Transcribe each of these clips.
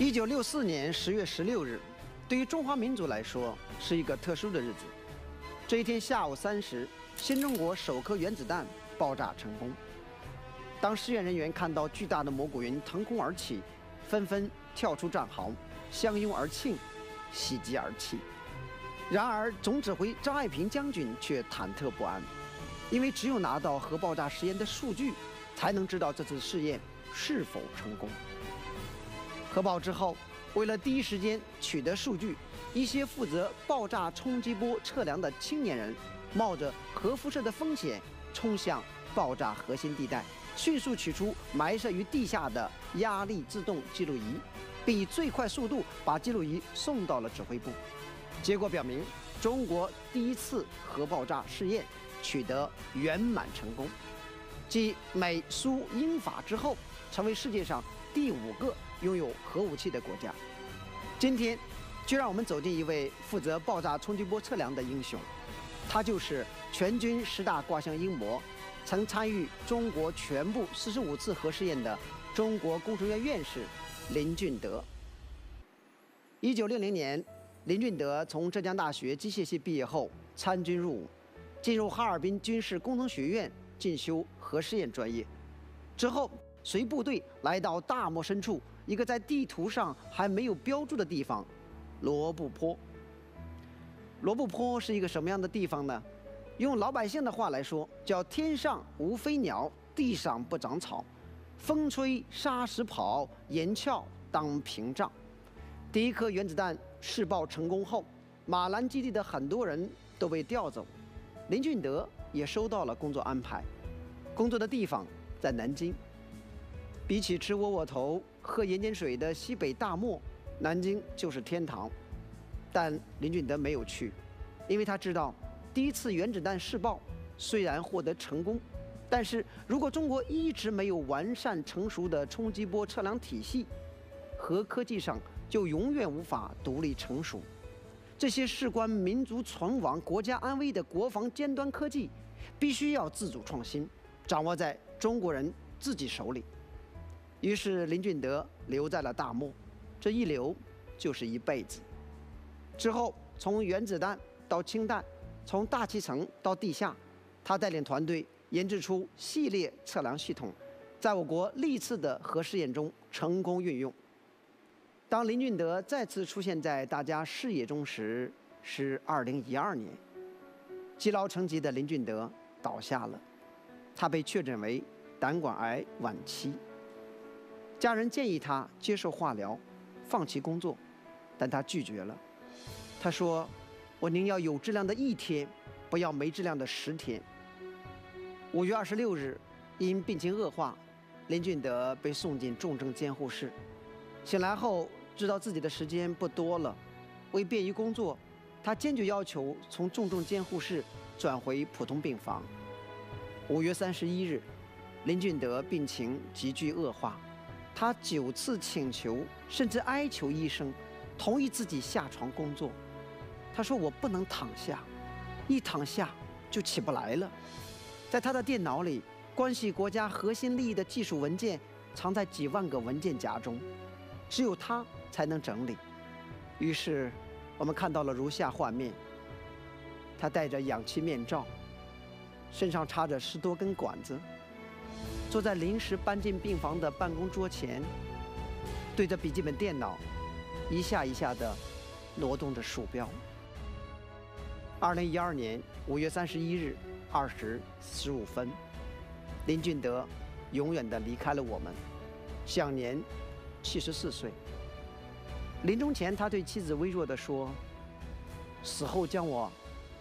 一九六四年十月十六日，对于中华民族来说是一个特殊的日子。这一天下午三时，新中国首颗原子弹爆炸成功。当试验人员看到巨大的蘑菇云腾空而起，纷纷跳出战壕，相拥而庆，喜极而泣。然而，总指挥张爱萍将军却忐忑不安，因为只有拿到核爆炸实验的数据，才能知道这次试验是否成功。核爆之后，为了第一时间取得数据，一些负责爆炸冲击波测量的青年人，冒着核辐射的风险，冲向爆炸核心地带，迅速取出埋设于地下的压力自动记录仪，并以最快速度把记录仪送到了指挥部。结果表明，中国第一次核爆炸试验取得圆满成功，继美、苏、英、法之后，成为世界上第五个拥有核武器的国家。今天，就让我们走进一位负责爆炸冲击波测量的英雄，他就是全军十大挂箱英模，曾参与中国全部四十五次核试验的中国工程院院士林俊德。一九六零年。林俊德从浙江大学机械系毕业后参军入伍，进入哈尔滨军事工程学院进修核试验专业。之后随部队来到大漠深处一个在地图上还没有标注的地方——罗布泊。罗布泊是一个什么样的地方呢？用老百姓的话来说，叫“天上无飞鸟，地上不长草，风吹沙石跑，岩峭当屏障”。第一颗原子弹试爆成功后，马兰基地的很多人都被调走，林俊德也收到了工作安排，工作的地方在南京。比起吃窝窝头、喝盐碱水的西北大漠，南京就是天堂。但林俊德没有去，因为他知道，第一次原子弹试爆虽然获得成功，但是如果中国一直没有完善成熟的冲击波测量体系，核科技上。就永远无法独立成熟。这些事关民族存亡、国家安危的国防尖端科技，必须要自主创新，掌握在中国人自己手里。于是林俊德留在了大漠，这一留就是一辈子。之后，从原子弹到氢弹，从大气层到地下，他带领团队研制出系列测量系统，在我国历次的核试验中成功运用。当林俊德再次出现在大家视野中时，是二零一二年。积劳成疾的林俊德倒下了，他被确诊为胆管癌晚期。家人建议他接受化疗，放弃工作，但他拒绝了。他说：“我宁要有质量的一天，不要没质量的十天。”五月二十六日，因病情恶化，林俊德被送进重症监护室。醒来后。知道自己的时间不多了，为便于工作，他坚决要求从重症监护室转回普通病房。五月三十一日，林俊德病情急剧恶化，他九次请求甚至哀求医生同意自己下床工作。他说：“我不能躺下，一躺下就起不来了。”在他的电脑里，关系国家核心利益的技术文件藏在几万个文件夹中，只有他。才能整理。于是，我们看到了如下画面：他戴着氧气面罩，身上插着十多根管子，坐在临时搬进病房的办公桌前，对着笔记本电脑，一下一下地挪动着鼠标。二零一二年五月三十一日二时十五分，林俊德永远地离开了我们，享年七十四岁。临终前，他对妻子微弱地说：“死后将我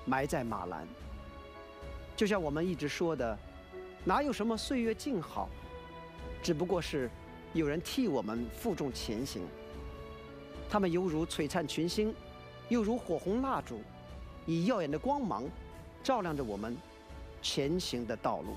埋在马兰。”就像我们一直说的，哪有什么岁月静好，只不过是有人替我们负重前行。他们犹如璀璨群星，又如火红蜡烛，以耀眼的光芒照亮着我们前行的道路。